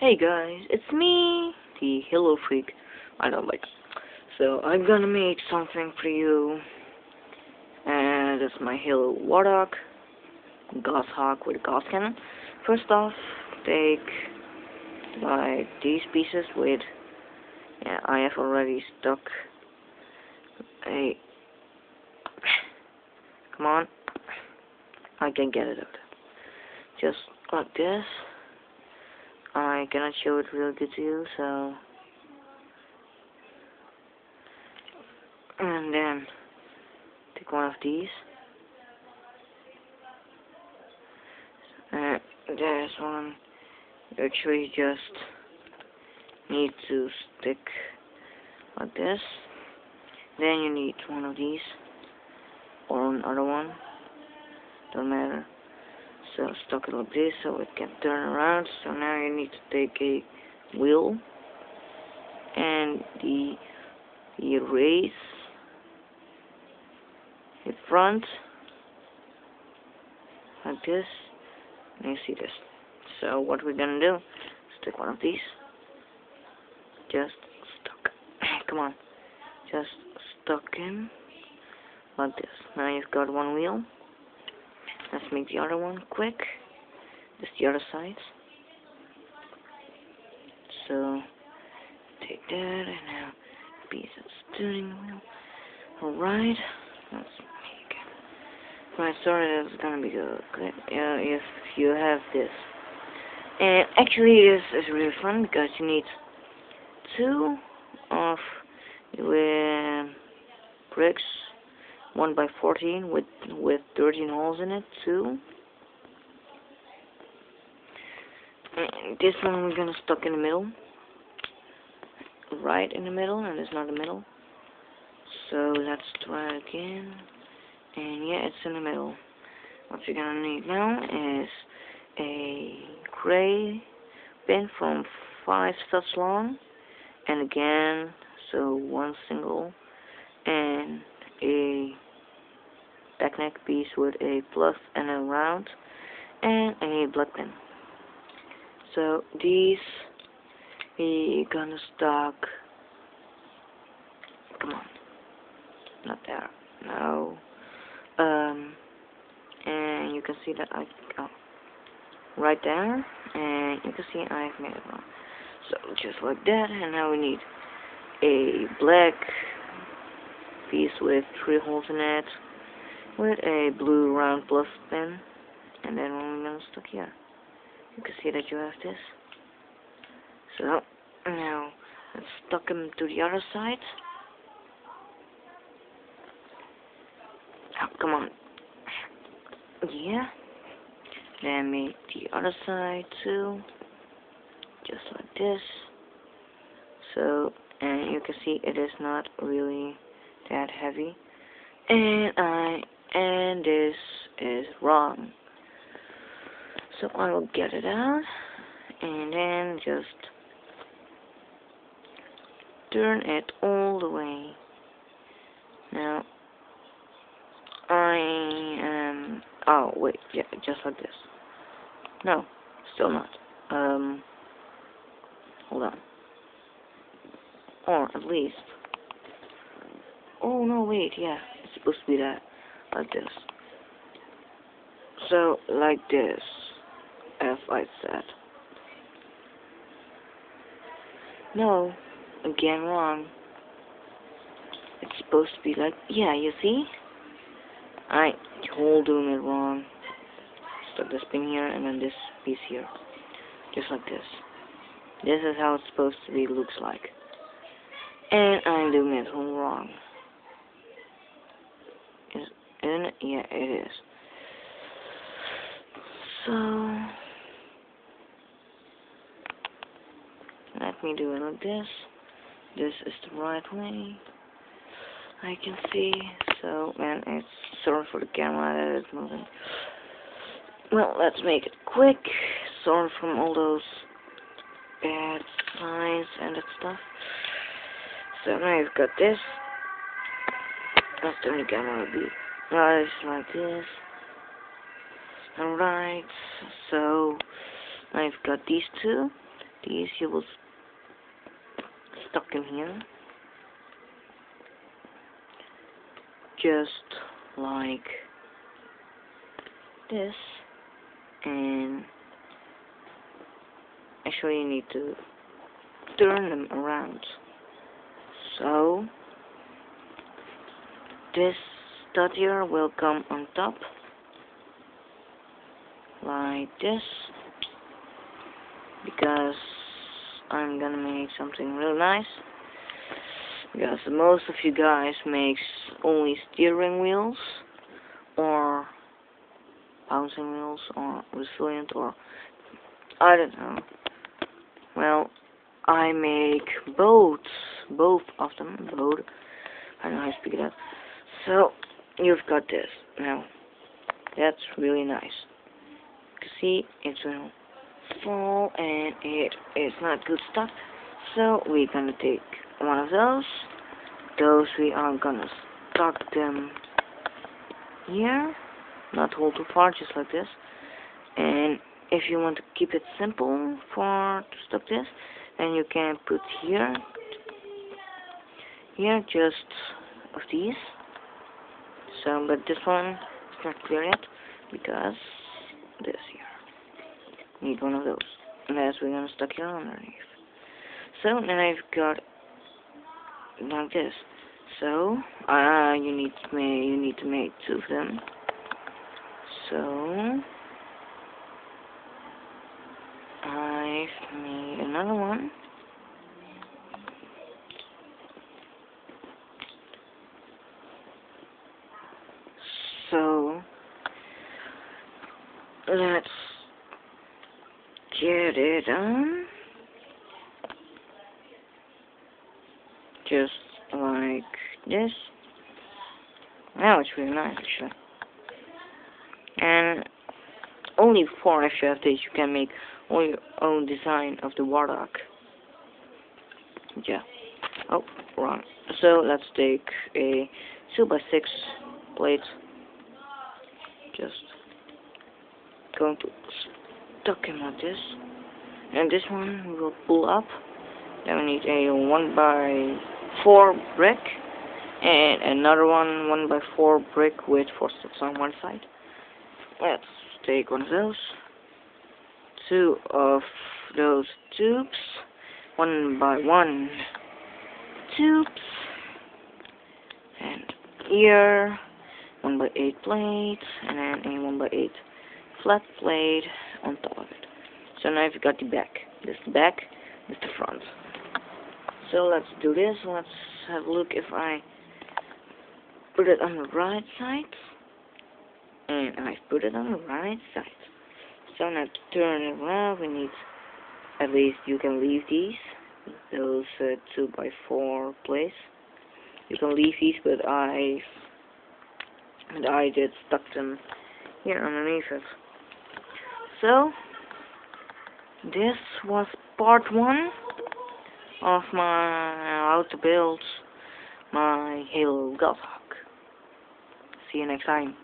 Hey guys, it's me, the Halo Freak. I don't like. So I'm gonna make something for you, and it's my Halo Warthog, Gauss Hog with cannon. First off, take like these pieces with. Yeah, I have already stuck a. Come on, I can get it out. Just like this. I cannot show it real good to you, so... And then, take one of these. And there's one, you actually just need to stick like this. Then you need one of these, or another one, don't matter so stuck it like this so it can turn around. So now you need to take a wheel and the erase the front like this. And you see this. So what we're gonna do stick one of these. Just stuck. Come on. Just stuck in like this. Now you've got one wheel Let's make the other one quick. Just the other side. So, take that and now piece of steering wheel. Alright, let's make it. Right, sorry that's gonna be good. If you have this. And actually this is really fun because you need two of the bricks 1 by 14 with with 13 holes in it too. And this one we're gonna stuck in the middle, right in the middle, and it's not the middle. So let's try again. And yeah, it's in the middle. What you're gonna need now is a gray pin from five studs long, and again, so one single, and a backneck piece with a plus and a round and a black pin. So these we gonna stock come on not there no um and you can see that I oh, right there and you can see I've made it wrong so just like that and now we need a black piece with three holes in it with a blue round plus pin and then we're going to stick here. You can see that you have this. So now let's stuck them to the other side. Oh, come on. Yeah. Then make the other side too. Just like this. So and you can see it is not really that heavy. And I and this is wrong. So I will get it out and then just turn it all the way. Now I am oh wait, yeah, just like this. No, still not. Um hold on. Or at least Oh no wait, yeah, it's supposed to be that like this. So, like this, as I said. No, again wrong. It's supposed to be like, yeah, you see? I told doing it wrong. Stuck this pin here and then this piece here. Just like this. This is how it's supposed to be, looks like. And I'm doing it all wrong. Isn't? Yeah, it is. So, let me do it like this. This is the right way. I can see. So, man, it's sorry for the camera that is moving. Well, let's make it quick. Sorry from all those bad signs and that stuff. So now you've got this. Let's turn the camera a bit guys like this. Alright so I've got these two. These you will stuck in here. Just like this. And actually you need to turn them around. So this dot here will come on top. Like this. Because I'm gonna make something real nice. Because most of you guys makes only steering wheels or bouncing wheels or resilient or I don't know. Well I make boats both of them both I don't know how to speak that. So you've got this. Now that's really nice. See it's will fall and it is not good stuff. So we're gonna take one of those. Those we are gonna stuck them here. Not hold too far just like this. And if you want to keep it simple for to stop this then you can put here. Here just of these so but this one is not clear yet because this here. Need one of those. And that's we're gonna stuck here underneath. So then I've got like this. So uh you need to make you need to make two of them. So I've made another one so let's get it on. Just like this. Now it's really nice actually. And only four have this you can make all your own design of the Warthog. yeah. Oh wrong. So let's take a 2 by 6 plate. Just going to stuck him like this. And this one will pull up. Then we need a 1 by 4 brick and another one 1 by 4 brick with four sticks on one side. Let's take one of those. Two of those tubes. One by one tubes. And here one by eight plates and then a one by eight flat plate on top of it. So now you've got the back. This the back this the front. So let's do this. Let's have a look if I put it on the right side. And I've put it on the right side. So now to turn it around we need at least you can leave these those uh, 2 by 4 plates. You can leave these but I and I did stuck them here underneath it so this was part one of my how to build my Halo Gauss Hog. See you next time.